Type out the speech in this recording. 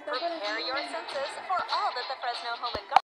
Prepare your senses for all that the Fresno Home and Garden